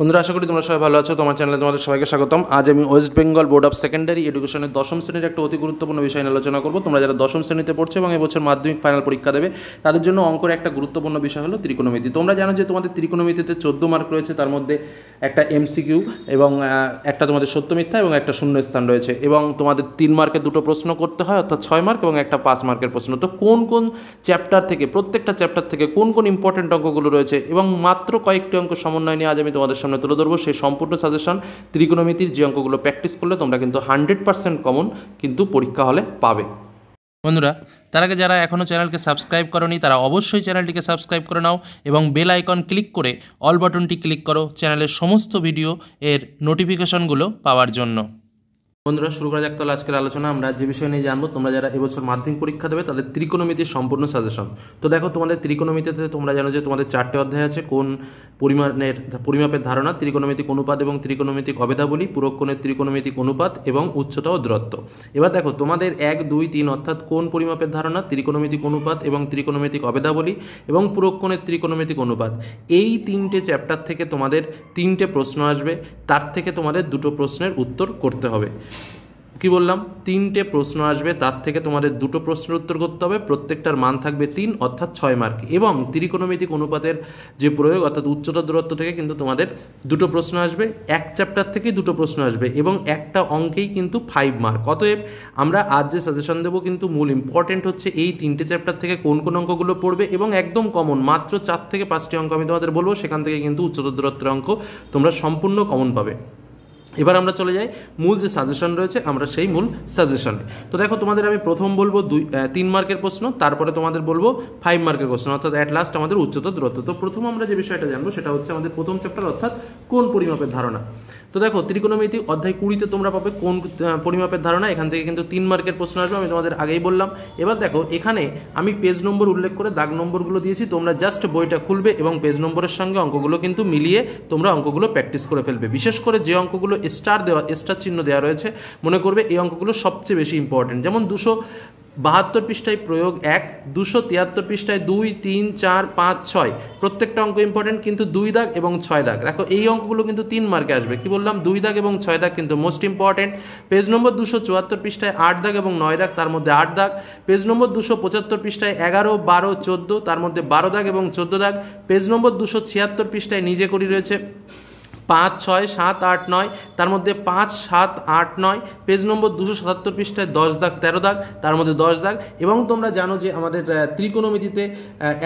বন্ধুরা, আশা করি তোমরা সবাই ভালো আছো। তোমার চ্যানেলে তোমাদের সবাইকে স্বাগতম। আজ আমি West Bengal board of secondary এডুকেশনের দশম শ্রেণির একটা অতি গুরুত্বপূর্ণ বিষয় নিয়ে আলোচনা করব। তোমরা যারা দশম শ্রেণীতে পড়ছো এবং এবছর মাধ্যমিক ফাইনাল পরীক্ষা দেবে, তাদের জন্য অঙ্কের একটা গুরুত্বপূর্ণ বিষয় হলো ত্রিকোণমিতি। তোমরা জানো যে তোমাদের ত্রিকোণমিতিতে চোদ্দ মার্ক রয়েছে, তার মধ্যে একটা এমসিকিউ এবং একটা তোমাদের সত্য মিথ্যা এবং একটা শূন্য স্থান রয়েছে। এবং তোমাদের তিন মার্কের দুটো প্রশ্ন করতে হয়, অর্থাৎ ছয় মার্ক এবং একটা পাঁচ মার্কের প্রশ্ন। তো কোন কোন চ্যাপ্টার থেকে, প্রত্যেকটা চ্যাপ্টার থেকে কোন কোন ইম্পর্টেন্ট অঙ্কগুলো রয়েছে? এবং মাত্র কয়েকটি অঙ্ক সমন্বয় নিয়ে আজ আমি তোমাদের সামনে তুলে ধরবো। সেই সম্পূর্ণ সাজেশন ত্রিকোণমিতির যে অঙ্কগুলো প্র্যাকটিস করলে তোমরা কিন্তু হান্ড্রেড পার্সেন্ট কমন কিন্তু পরীক্ষা হলে পাবে। বন্ধুরা, তার আগে যারা এখনও চ্যানেলকে সাবস্ক্রাইব করনি, তারা অবশ্যই চ্যানেলটিকে সাবস্ক্রাইব করে নাও এবং বেল আইকন ক্লিক করে অল বাটনটি ক্লিক করো চ্যানেলের সমস্ত ভিডিও এর নোটিফিকেশনগুলো পাওয়ার জন্য। বন্ধুরা, শুরু করা যাক তাহলে আজকের আলোচনা। আমরা যে বিষয় নিয়ে জানব, তোমরা যারা এবছর মাধ্যমিক পরীক্ষা দেবে, তাদের ত্রিকোণমিতির সম্পূর্ণ সাজেশন তো দেখো, তোমাদের ত্রিকোণমিতিতে তোমরা জানো যে তোমাদের চারটে অধ্যায় আছে, কোন পরিমাণের, পরিমাপের ধারণা, ত্রিকোণমিতিক অনুপাত এবং ত্রিকোণমিতিক অবেদাবলী পুরক্ষণের ত্রিকোণমিতিক অনুপাত এবং উচ্চতা ও দূরত্ব। এবার দেখো, তোমাদের এক, দুই, তিন, অর্থাৎ কোন পরিমাপের ধারণা, ত্রিকোণমিতিক অনুপাত এবং ত্রিকোণমিতিক অবেদাবলী এবং পুরক্ষণের ত্রিকোণমিতিক অনুপাত। এই তিনটে চ্যাপ্টার থেকে তোমাদের তিনটে প্রশ্ন আসবে, তার থেকে তোমাদের দুটো প্রশ্নের উত্তর করতে হবে। কি বললাম? তিনটে প্রশ্ন আসবে, তার থেকে তোমাদের দুটো প্রশ্নের উত্তর করতে হবে, প্রত্যেকটার মান থাকবে তিন, অর্থাৎ ছয় মার্ক এবং ত্রিকোণমিতিক অনুপাতের যে প্রয়োগ, অর্থাৎ উচ্চতা দূরত্ব থেকে কিন্তু তোমাদের দুটো প্রশ্ন আসবে, এক চ্যাপ্টার থেকেই দুটো প্রশ্ন আসবে, এবং একটা অঙ্কেই কিন্তু ফাইভ মার্ক অতএব আমরা আজ যে সাজেশন দেবো কিন্তু মূল ইম্পর্টেন্ট হচ্ছে এই তিনটে চ্যাপ্টার থেকে কোন কোন অঙ্কগুলো পড়বে, এবং একদম কমন মাত্র চার থেকে পাঁচটি অঙ্ক আমি তোমাদের বলব, সেখান থেকে কিন্তু উচ্চতা দূরত্বের অঙ্ক তোমরা সম্পূর্ণ কমন পাবে। এবার আমরা চলে যাই মূল যে সাজেশন রয়েছে, আমরা সেই মূল সাজেশনে তো দেখো, তোমাদের আমি প্রথম বলব দুই তিন মার্কের প্রশ্ন, তারপরে তোমাদের বলব ফাইভ মার্কের প্রশ্ন, অর্থাৎ অ্যাট লাস্ট আমাদের উচ্চতর দূরত্ব। তো প্রথম আমরা যে বিষয়টা জানব, সেটা হচ্ছে আমাদের প্রথম চ্যাপ্টার অর্থাৎ কোন পরিমাপের ধারণা। তো দেখো, ত্রিকোণমিতি অধ্যায় কুড়িতে তোমরা পাবে কোন পরিমাপের ধারণা, এখান থেকে কিন্তু তিন মার্কের প্রশ্ন আসবে, আমি তোমাদের আগেই বললাম। এবার দেখো, এখানে আমি পেজ নম্বর উল্লেখ করে দাগ নম্বরগুলো দিয়েছি, তোমরা জাস্ট বইটা খুলবে এবং পেজ নম্বরের সঙ্গে অঙ্কগুলো কিন্তু মিলিয়ে তোমরা অঙ্কগুলো প্র্যাকটিস করে ফেলবে। বিশেষ করে যে অঙ্কগুলো স্টার দেওয়া স্টার চিহ্ন দেওয়া রয়েছে, মনে করবে এই অঙ্কগুলো সবচেয়ে বেশি ইম্পর্টেন্ট যেমন দুশো বাহাত্তর পৃষ্ঠায় প্রয়োগ এক, দুশো তিয়াত্তর পৃষ্ঠায় দুই, তিন, চার, পাঁচ, ছয়। প্রত্যেকটা অঙ্ক ইম্পর্টেন্ট কিন্তু দুই দাগ এবং ছয় দাগ। দেখো, এই অঙ্কগুলো কিন্তু তিন মার্কে আসবে। কি বললাম? দুই দাগ এবং ছয় দাগ কিন্তু মোস্ট ইম্পর্টেন্ট পেজ নম্বর দুশো চুয়াত্তর পৃষ্ঠায় আট দাগ এবং নয় দাগ, তার মধ্যে আট দাগ। পেজ নম্বর দুশো পঁচাত্তর পৃষ্ঠায় এগারো, বারো, চোদ্দ, তার মধ্যে বারো দাগ এবং চোদ্দ দাগ। পেজ নম্বর দুশো ছিয়াত্তর পৃষ্ঠায় নিজে করি রয়েছে। পাঁচ ছয় সাত আট নয়, তার মধ্যে পাঁচ সাত আট নয়, পেজ নম্বর দুশো সাতাত্তর পৃষ্ঠায় দশ দাগ, তেরো দাগ, তার মধ্যে দশ দাগ। এবং তোমরা জানো যে আমাদের ত্রিকোণমিতিতে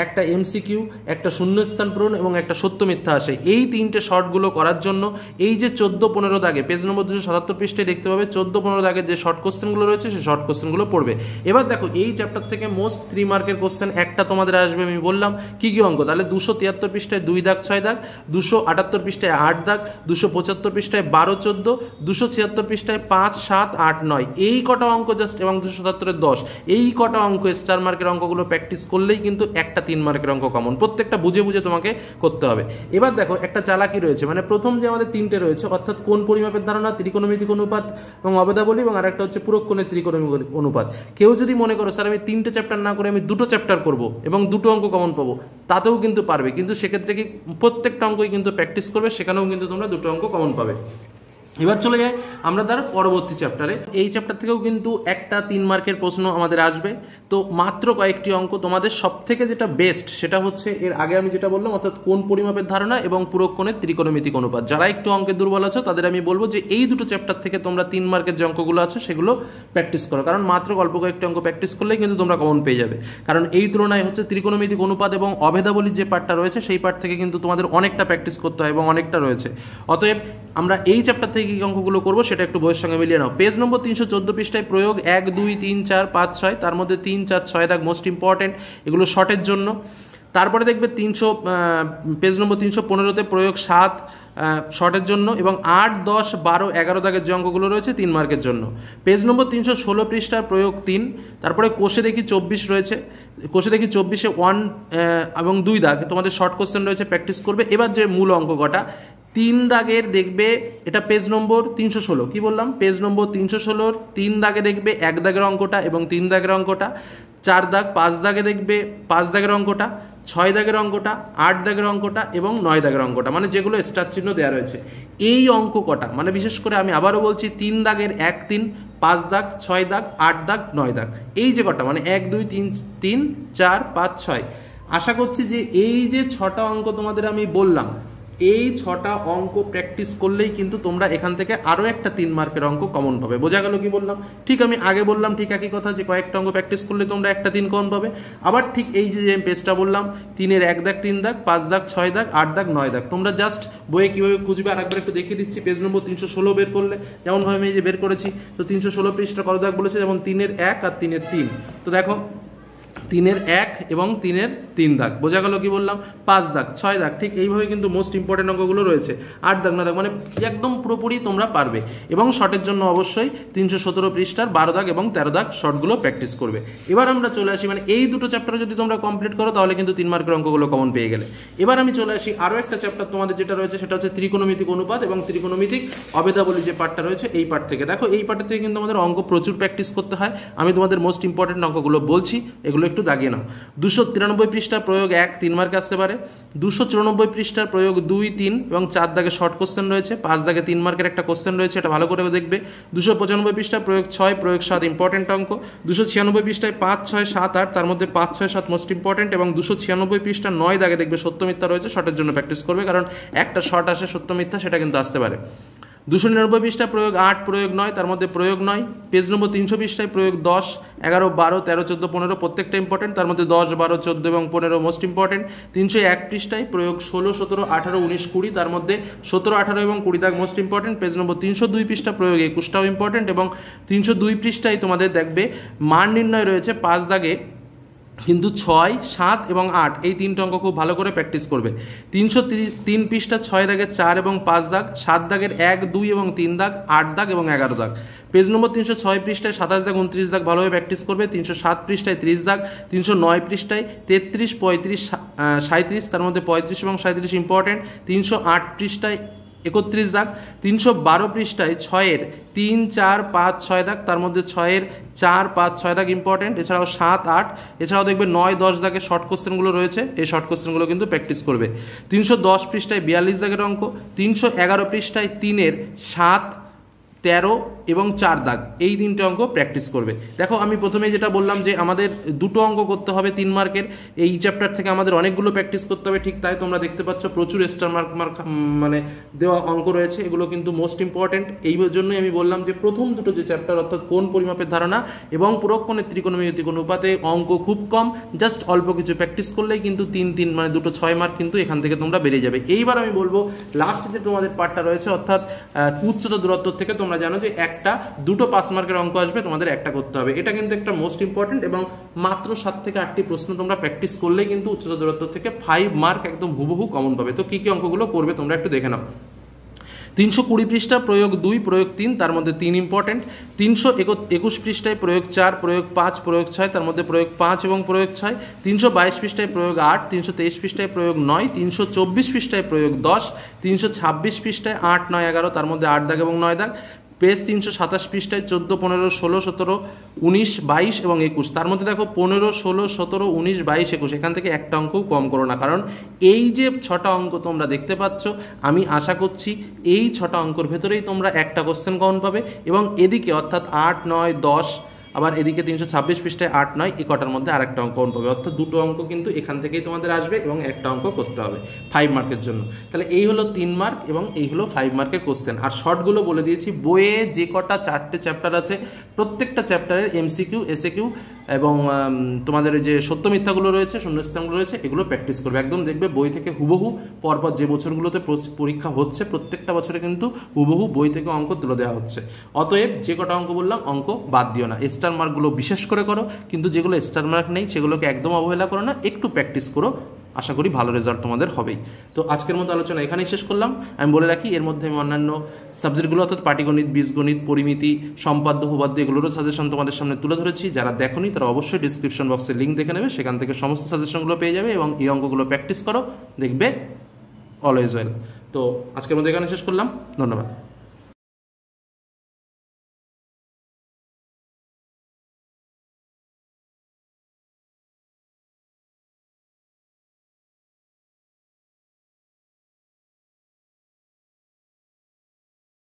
একটা এমসিকিউ একটা শূন্যস্থান পূরণ এবং একটা সত্য মিথ্যা আসে। এই তিনটে শর্টগুলো করার জন্য এই যে চোদ্দ পনেরো দাগে, পেজ নম্বর দুশো সাতাত্তর পৃষ্ঠায় দেখতে পাবে, চোদ্দ পনেরো দাগের যে শর্ট কোশ্চেনগুলো রয়েছে, সেই শর্ট কোশ্চেনগুলো পড়বে। এবার দেখো, এই চ্যাপ্টার থেকে মোস্ট থ্রি মার্কের কোশ্চেন একটা তোমাদের আসবে, আমি বললাম, কি কি অঙ্ক? তাহলে দুশো তিয়াত্তর পৃষ্ঠায় দুই দাগ, ছয় দাগ, দুশো আটাত্তর পৃষ্ঠায় আট দাগ দুশো পঁচাত্তর পৃষ্ঠায় বারো চোদ্দ, দুশো ছিয়াত্তর পৃষ্ঠায় পাঁচ, সাত, আট, নয়। এই কটা অঙ্ক জাস্ট এবং দুশো সাতাত্তরের দশ। এই কটা অঙ্ক স্টার মার্কের অঙ্কগুলো প্র্যাকটিস করলেই কিন্তু একটা তিন মার্কের অঙ্ক কমন প্রত্যেকটা বুঝে বুঝে তোমাকে করতে হবে। এবার দেখো, একটা চালাকি রয়েছে। মানে প্রথম যে আমাদের তিনটে রয়েছে, অর্থাৎ কোন পরিমাপের ধারণা, ত্রিকোণমিতিক অনুপাত এবং অবেদাবলী এবং আরেকটা হচ্ছে পুরক্ষণের ত্রিকোণমিতিক অনুপাত। কেউ যদি মনে করো, স্যার, আমি তিনটে চ্যাপ্টার না করে আমি দুটো চ্যাপ্টার করব এবং দুটো অঙ্ক কমন পাবো, তাতেও কিন্তু পারবে। কিন্তু সেক্ষেত্রে কি প্রত্যেকটা অঙ্কই কিন্তু প্র্যাকটিস করবে, সেখানেও কিন্তু তোমরা দুটো অঙ্ক কমন পাবে। এবার চলে যাই আমরা তার পরবর্তী চ্যাপ্টারে এই চ্যাপ্টার থেকেও কিন্তু একটা তিন মার্কের প্রশ্ন আমাদের আসবে। তো মাত্র কয়েকটি অঙ্ক তোমাদের সব থেকে যেটা বেস্ট সেটা হচ্ছে এর আগে আমি যেটা বললাম, অর্থাৎ কোন পরিমাপের ধারণা এবং পুরক্ষণের ত্রিকোণমিতিক অনুপাত। যারা একটু অঙ্কের দুর্বল আছো, তাদের আমি বলব যে এই দুটো চ্যাপ্টার থেকে তোমরা তিন মার্কের যে অঙ্কগুলো আছে, সেগুলো প্র্যাকটিস করো। কারণ মাত্র গল্প কয়েকটি অঙ্ক প্র্যাকটিস করলেই কিন্তু তোমরা কমন পেয়ে যাবে। কারণ এই তুলনায় হচ্ছে ত্রিকোণমিতিক অনুপাত এবং অভেদাবলীর যে পার্টটা রয়েছে, সেই পার্ট থেকে কিন্তু তোমাদের অনেকটা প্র্যাকটিস করতে হয় এবং অনেকটা রয়েছে। অতএব আমরা এই চ্যাপ্টার থেকে কি অঙ্কগুলো করব, সেটা একটু বইয়ের সঙ্গে মিলিয়ে নাও। পেজ নম্বর তিনশো চোদ্দ পৃষ্ঠায় প্রয়োগ, এক, দুই, তিন, চার, পাঁচ, ছয়, তার মধ্যে তিন, চার, ছয় দাগ মোস্ট ইম্পর্টেন্ট এগুলো শর্টের জন্য। তারপরে দেখবে তিনশো পেজ নম্বর তিনশো পনেরোতে প্রয়োগ সাত শর্টের জন্য এবং আট, দশ, বারো, এগারো দাগের যে অঙ্কগুলো রয়েছে, তিন মার্কের জন্য। পেজ নম্বর তিনশো ষোলো পৃষ্ঠার প্রয়োগ তিন, তারপরে কোষে দেখি চব্বিশ রয়েছে। কোষে দেখি চব্বিশে ওয়ান এবং দুই দাগ। তোমাদের শর্ট কোশ্চেন রয়েছে প্র্যাকটিস করবে। এবার যে মূল অঙ্ক কটা তিন দাগের দেখবে, এটা পেজ নম্বর তিনশো ষোলো। কী বললাম? পেজ নম্বর তিনশো ষোলোর তিন দাগে দেখবে এক দাগের অঙ্কটা এবং তিন দাগের অঙ্কটা, চার দাগ পাঁচ দাগে দেখবে পাঁচ দাগের অঙ্কটা, ছয় দাগের অঙ্কটা, আট দাগের অঙ্কটা এবং নয় দাগের অঙ্কটা মানে যেগুলো স্টার চিহ্ন দেওয়া রয়েছে। এই অঙ্ক কটা মানে বিশেষ করে আমি আবারও বলছি, তিন দাগের এক, তিন, পাঁচ দাগ, ছয় দাগ, আট দাগ, নয় দাগ। এই যে কটা মানে এক, দুই, তিন তিন, চার, পাঁচ, ছয়। আশা করছি যে এই যে ছটা অঙ্ক তোমাদের আমি বললাম এই ছটা অঙ্ক প্র্যাকটিস করলেই কিন্তু তোমরা এখান থেকে আরও একটা তিন মার্কের অঙ্ক কমন পাবে। বোঝা গেল কি বললাম? ঠিক আমি আগে বললাম ঠিক একই কথা যে কয়েকটা অঙ্ক প্র্যাকটিস করলে তোমরা একটা তিন কমন পাবে। আবার ঠিক এই যে পেজটা বললাম, তিনের এক দাগ, তিন দাগ, পাঁচ দাগ, ছয় দাগ, আট দাগ, নয় দাগ। তোমরা জাস্ট বইয়ে কীভাবে খুঁজবে? আর একবার একটু দেখিয়ে দিচ্ছি। পেজ নম্বর তিনশো ষোলো বের করলে, যেমনভাবে আমি এই যে বের করেছি, তো তিনশো ষোলো পৃষ্ঠা কত দাগ বলেছে? যেমন তিনের এক আর তিনের তিন। তো দেখো তিনের এক এবং তিনের তিন দাগ। বোঝা গেল কি বললাম? পাঁচ দাগ, ছয় দাগ। ঠিক এইভাবে কিন্তু মোস্ট ইম্পর্টেন্ট অঙ্কগুলো রয়েছে। আট দাগ না দাগ মানে একদম পুরোপুরি তোমরা পারবে। এবং শর্টের জন্য অবশ্যই তিনশো সতেরো পৃষ্ঠার বারো দাগ এবং তেরো দাগ শর্টগুলো প্র্যাকটিস করবে। এবার আমরা চলে আসি মানে এই দুটো চ্যাপ্টার যদি তোমরা কমপ্লিট করো, তাহলে কিন্তু তিন মার্কের অঙ্কগুলো কমন পেয়ে গেলে। এবার আমি চলে আসি, আরও একটা চ্যাপ্টার তোমাদের যেটা রয়েছে, সেটা হচ্ছে ত্রিকোণমিতিক অনুপাত এবং ত্রিকোণমিতিক অবেদাবলী যে পার্টটা রয়েছে, এই পার্ট থেকে। দেখো, এই পার্টের থেকে কিন্তু আমাদের অঙ্ক প্রচুর প্র্যাকটিস করতে হয়। আমি তোমাদের মোস্ট ইম্পর্টেন্ট অঙ্কগুলো বলছি, এগুলো একটু দাগিয়ে নাও। দুশো তিরানব্বই পৃষ্ঠার প্রয়োগ এক, তিন মার্কে আসতে পারে। দুশো চুরানব্বই পৃষ্ঠার প্রয়োগ দুই, তিন এবং চার দাগে শর্ট কোশ্চেন রয়েছে। পাঁচ দাগে তিন মার্কের একটা কোশ্চেন রয়েছে, এটা ভালো করে দেখবে। দুশো পঁচানব্বই পৃষ্ঠার প্রয়োগ ছয়, প্রয়োগ সাত ইম্পর্টেন্ট অঙ্ক। দুশো ছিয়ানব্বই পৃষ্ঠায় পাঁচ, ছয়, সাত, আট, তার মধ্যে পাঁচ, ছয়, সাত মোস্ট ইম্পর্টেন্ট এবং দুশো ছিয়ানব্বই পৃষ্ঠা নয় দাগে দেখবে সত্য মিথ্যা রয়েছে। শর্টের জন্য প্র্যাকটিস করবে, কারণ একটা শর্ট আসে সত্য মিথ্যা, সেটা কিন্তু আসতে পারে। দুশো নিরানব্বই পৃষ্ঠা প্রয়োগ আট, প্রয়োগ নয়, তার মধ্যে প্রয়োগ নয়। পেজ নম্বর তিনশো পৃষ্ঠায় প্রয়োগ দশ, এগারো, বারো, তেরো, চোদ্দ, পনেরো, প্রত্যেকটা ইম্পর্টেন্ট তার মধ্যে দশ, বারো, চোদ্দ এবং পনেরো মোস্ট ইম্পর্টেন্ট তিনশো এক পৃষ্ঠায় প্রয়োগ ষোলো, সতেরো, আঠারো, উনিশ, কুড়ি, তার মধ্যে সতেরো, আঠারো এবং কুড়ি দাগ মোস্ট ইম্পর্টেন্ট পেজ নম্বর তিনশো দুই পৃষ্ঠা প্রয়োগ একুশটাও ইম্পর্টেন্ট এবং তিনশো দুই পৃষ্ঠায় তোমাদের দেখবে মান নির্ণয় রয়েছে পাঁচ দাগে কিন্তু ছয়, সাত এবং আট, এই তিনটে অঙ্ক খুব ভালো করে প্র্যাকটিস করবে। তিনশো তিন পৃষ্ঠা ছয় দাগের চার এবং পাঁচ দাগ, সাত দাগের এক, দুই এবং তিন দাগ, আট দাগ এবং এগারো দাগ। পেজ নম্বর তিনশো ছয় পৃষ্ঠায় সাতাশ দাগ, উনত্রিশ দাগ ভালোভাবে প্র্যাকটিস করবে। তিনশো সাত পৃষ্ঠায় ত্রিশ দাগ, তিনশো নয় পৃষ্ঠায় তেত্রিশ, পঁয়ত্রিশ সাঁত্রিশ তার মধ্যে পঁয়ত্রিশ এবং সাঁত্রিশ ইম্পর্টেন্ট তিনশো আট পৃষ্ঠায় একত্রিশ দাগ, তিনশো বারো পৃষ্ঠায় ছয়ের তিন, চার, পাঁচ, ছয় দাগ, তার মধ্যে ছয়ের চার, পাঁচ, ছয় দাগ ইম্পর্টেন্ট এছাড়াও সাত, আট, এছাড়াও দেখবে নয়, দশ দাগের শর্ট কোশ্চেনগুলো রয়েছে, এই শর্ট কোশ্চেনগুলো কিন্তু প্র্যাকটিস করবে। তিনশো দশ পৃষ্ঠায় বিয়াল্লিশ দাগের অঙ্ক, তিনশো এগারো পৃষ্ঠায় তিনের সাত তেরো এবং চার দাগ, এই তিনটে অঙ্ক প্র্যাকটিস করবে। দেখো, আমি প্রথমে যেটা বললাম যে আমাদের দুটো অঙ্ক করতে হবে তিন মার্কের। এই চ্যাপ্টার থেকে আমাদের অনেকগুলো প্র্যাকটিস করতে হবে, ঠিক তাই তোমরা দেখতে পাচ্ছ প্রচুর স্টার মার্ক মার্ক মানে দেওয়া অঙ্ক রয়েছে। এগুলো কিন্তু মোস্ট ইম্পর্টেন্ট এই জন্যই আমি বললাম যে প্রথম দুটো যে চ্যাপ্টার অর্থাৎ কোন পরিমাপের ধারণা এবং পুরক্ষণের ত্রিকোণমিতিক অনুপাতে অঙ্ক খুব কম জাস্ট অল্প কিছু প্র্যাকটিস করলেই কিন্তু তিন তিন মানে দুটো ছয় মার্ক কিন্তু এখান থেকে তোমরা বেরিয়ে যাবে। এইবার আমি বলব লাস্ট যে তোমাদের পার্টটা রয়েছে, অর্থাৎ উচ্চতা দূরত্ব থেকে তোমরা জানো যে একটা, দুটো পাস মার্কের অঙ্ক আসবে, তোমাদের একটা করতে হবে। এটা কিন্তু একটা মোস্ট ইম্পর্টেন্ট এবং মাত্র সাত থেকে আটটি প্রশ্ন তোমরা প্র্যাকটিস করলেই কিন্তু উচ্চতা দূরত্ব থেকে ফাইভ মার্ক একদম হুবহু কমন পাবে। তো কি কি অঙ্কগুলো করবে তোমরা একটু দেখে নাও। তিনশো কুড়ি পৃষ্ঠা, প্রয়োগ দুই, প্রয়োগ তিন, তার মধ্যে তিন ইম্পর্টেন্ট তিনশো একুশ পৃষ্ঠায় প্রয়োগ চার, প্রয়োগ পাঁচ, প্রয়োগ ছয়, তার মধ্যে প্রয়োগ পাঁচ এবং প্রয়োগ ছয়। তিনশো বাইশ পৃষ্ঠায় প্রয়োগ আট, তিনশো তেইশ পৃষ্ঠায় প্রয়োগ নয়, তিনশো চব্বিশ পৃষ্ঠায় প্রয়োগ দশ, তিনশো ছাব্বিশ পৃষ্ঠায় আট, নয়, এগারো, তার মধ্যে আট দাগ এবং নয় দাগ। পেজ তিনশো সাতাশ পৃষ্ঠায় চোদ্দ, পনেরো, ষোলো, সতেরো, উনিশ, বাইশ এবং একুশ। তার মধ্যে দেখো পনেরো, ষোলো, সতেরো, উনিশ, বাইশ, একুশ। এখান থেকে একটা অঙ্কও কম করো না, কারণ এই যে ছটা অঙ্ক তোমরা দেখতে পাচ্ছ, আমি আশা করছি এই ছটা অঙ্কর ভেতরেই তোমরা একটা কোশ্চেন কমন পাবে এবং এদিকে অর্থাৎ আট, নয়, দশ আবার এদিকে তিনশো ছাব্বিশ পৃষ্ঠায় আট নয়, এই কটার মধ্যে আরেকটা অঙ্ক পাবে। অর্থাৎ দুটো অঙ্ক কিন্তু এখান থেকেই তোমাদের আসবে এবং একটা অঙ্ক করতে হবে ফাইভ মার্কের জন্য। তাহলে এই হলো তিন মার্ক এবং এই হলো ফাইভ মার্কের কোশ্চেন আর শর্টগুলো বলে দিয়েছি, বইয়ে যে কটা চারটে চ্যাপ্টার আছে, প্রত্যেকটা চ্যাপ্টারের এমসিকিউ এসএ কিউ এবং তোমাদের যে সত্য মিথ্যাগুলো রয়েছে শূন্যস্থানগুলো রয়েছে, এগুলো প্র্যাকটিস করবে। একদম দেখবে বই থেকে হুবহু, পরপর যে বছরগুলোতে পরীক্ষা হচ্ছে, প্রত্যেকটা বছরে কিন্তু হুবহু বই থেকে অঙ্ক তুলে দেওয়া হচ্ছে। অতএব যে কটা অঙ্ক বললাম, অঙ্ক বাদ দিও না। স্টার মার্কগুলো বিশেষ করে করো, কিন্তু যেগুলো স্টার মার্ক নেই, সেগুলোকে একদম অবহেলা করো না, একটু প্র্যাকটিস করো। আশা করি ভালো রেজাল্ট তোমাদের হবেই। তো আজকের মতো আলোচনা এখানেই শেষ করলাম। আমি বলে রাখি, এর মধ্যে আমি অন্যান্য সাবজেক্টগুলো অর্থাৎ পাটিগণিত, বীজগণিত, পরিমিতি, সম্পাদ্য উপাদ্য এগুলোরও সাজেশন তোমাদের সামনে তুলে ধরেছি। যারা দেখনি, তারা অবশ্যই ডিসক্রিপশন বক্সে লিঙ্ক দেখে নেবে। সেখান থেকে সমস্ত সাজেশনগুলো পেয়ে যাবে এবং এই অঙ্কগুলো প্র্যাকটিস করো, দেখবে অলওয়েজ ওয়েল তো আজকের মধ্যে এখানে শেষ করলাম। ধন্যবাদ।